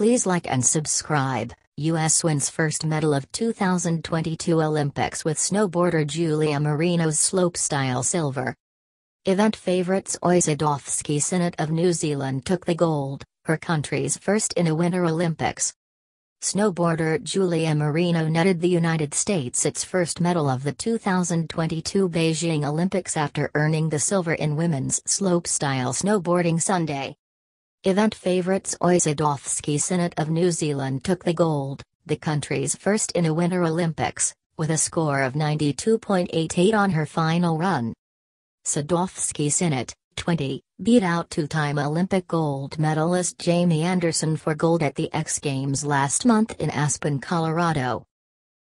Please like and subscribe. U.S. wins first medal of 2022 Olympics with snowboarder Julia Marino's slopestyle silver. Event favorites Zoi Sadowski Synnott of New Zealand took the gold, her country's first in a Winter Olympics. Snowboarder Julia Marino netted the United States its first medal of the 2022 Beijing Olympics after earning the silver in women's slopestyle snowboarding Sunday. Event favorites Zoi Sadowski Synnott of New Zealand took the gold, the country's first in a Winter Olympics, with a score of 92.88 on her final run. Sadowski Synnott, 20, beat out two-time Olympic gold medalist Jamie Anderson for gold at the X Games last month in Aspen, Colorado.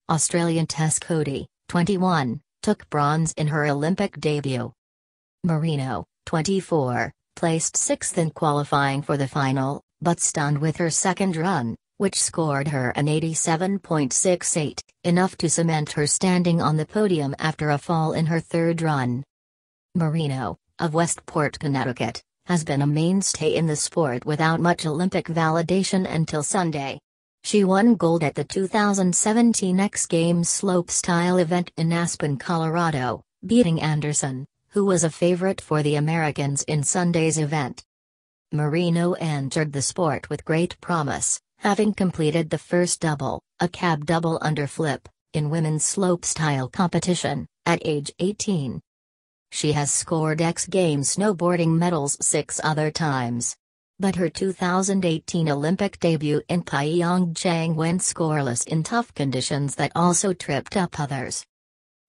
Australian Tess Coady, 21, took bronze in her Olympic debut. Marino, 24, placed sixth in qualifying for the final, but stunned with her second run, which scored her an 87.68, enough to cement her standing on the podium after a fall in her third run. Marino, of Westport, Connecticut, has been a mainstay in the sport without much Olympic validation until Sunday. She won gold at the 2017 X Games slopestyle event in Aspen, Colorado, beating Anderson, who was a favorite for the Americans in Sunday's event. Marino entered the sport with great promise, having completed the first double, a cab double under flip, in women's slopestyle competition, at age 18. She has scored X Games snowboarding medals six other times. But her 2018 Olympic debut in Pyeongchang went scoreless in tough conditions that also tripped up others.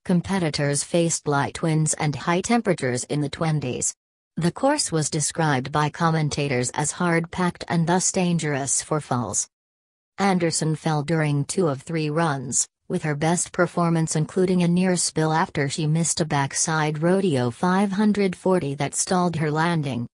Competitors faced light winds and high temperatures in the 20s. The course was described by commentators as hard-packed and thus dangerous for falls. Anderson fell during two of three runs, with her best performance including a near spill after she missed a backside rodeo 540 that stalled her landing.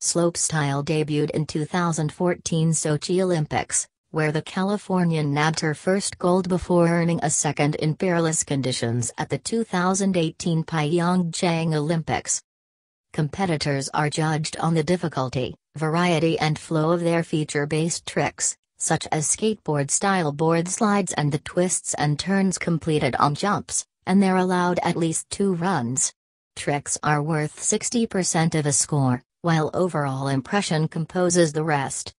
Slopestyle debuted in 2014 Sochi Olympics, where the Californian nabbed her first gold before earning a second in perilous conditions at the 2018 Pyeongchang Olympics. Competitors are judged on the difficulty, variety and flow of their feature-based tricks, such as skateboard-style board slides and the twists and turns completed on jumps, and they're allowed at least two runs. Tricks are worth 60% of a score, while overall impression composes the rest.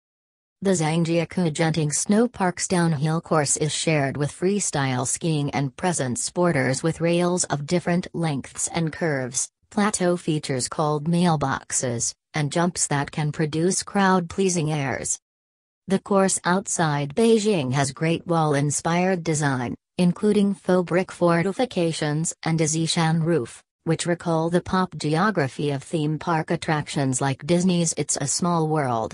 The Zhangjiakou Genting Snow Park's downhill course is shared with freestyle skiing and present sporters with rails of different lengths and curves, plateau features called mailboxes, and jumps that can produce crowd-pleasing airs. The course outside Beijing has Great Wall-inspired design, including faux brick fortifications and a Zishan roof, which recall the pop geography of theme park attractions like Disney's It's a Small World.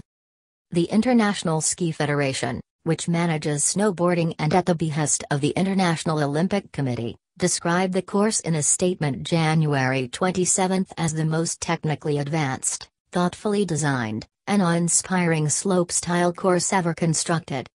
The International Ski Federation, which manages snowboarding and at the behest of the International Olympic Committee, described the course in a statement January 27 as the most technically advanced, thoughtfully designed, and awe-inspiring slopestyle course ever constructed.